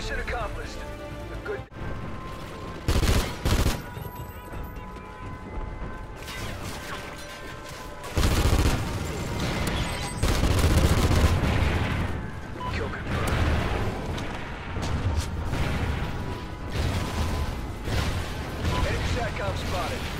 Mission accomplished. A good... Spotted.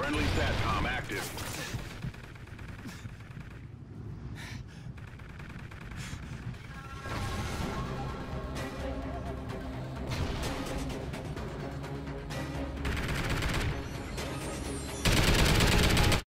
Friendly SATCOM active.